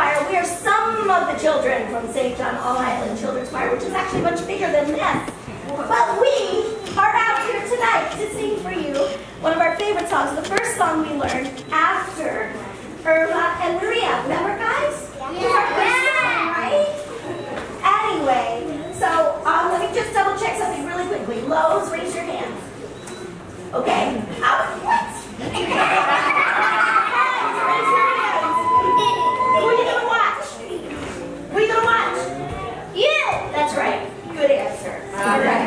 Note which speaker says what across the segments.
Speaker 1: Choir. We are some of the children from St. John All Island Children's Choir, which is actually much bigger than this. But we are out here tonight to sing for you one of our favorite songs, the first song we learned after Irma and Maria. Remember, guys? Yeah. yeah. Song, right? Anyway, so um, let me just double check something really quickly. Lowe's, raise your hands. Okay. All right.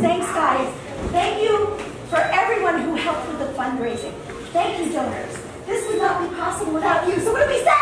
Speaker 1: Thanks, guys. Thank you for everyone who helped with the fundraising. Thank you, donors. This would not be possible without you. So what do we say?